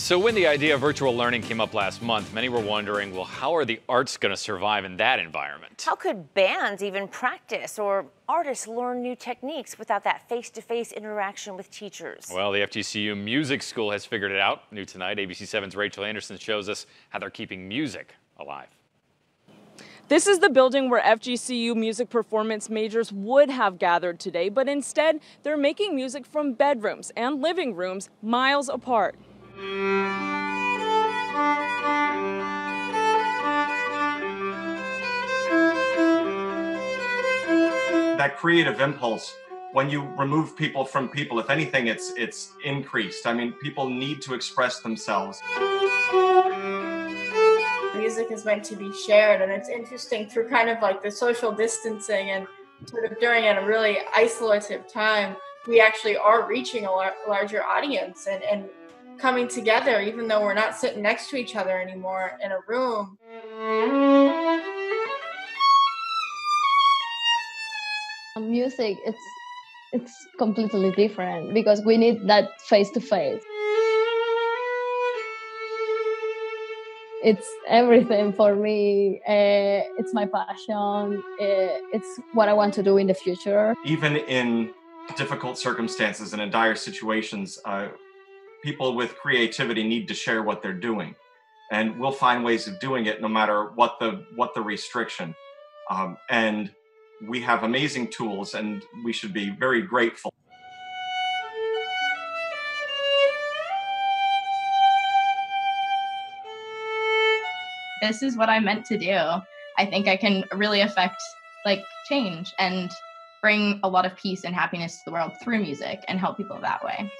So when the idea of virtual learning came up last month, many were wondering, well, how are the arts going to survive in that environment? How could bands even practice or artists learn new techniques without that face-to-face -face interaction with teachers? Well, the FGCU Music School has figured it out. New tonight, ABC7's Rachel Anderson shows us how they're keeping music alive. This is the building where FGCU music performance majors would have gathered today, but instead they're making music from bedrooms and living rooms miles apart. That creative impulse when you remove people from people if anything it's it's increased. I mean people need to express themselves. Music is meant to be shared and it's interesting through kind of like the social distancing and sort of during a really isolative time we actually are reaching a lar- larger audience and, and coming together even though we're not sitting next to each other anymore in a room music it's it's completely different because we need that face to face it's everything for me. Uh, it's my passion. Uh, it's what I want to do in the future. Even in difficult circumstances and in dire situations, uh, people with creativity need to share what they're doing, and we'll find ways of doing it no matter what the what the restriction. Um, and we have amazing tools, and we should be very grateful. this is what I meant to do. I think I can really affect like change and bring a lot of peace and happiness to the world through music and help people that way.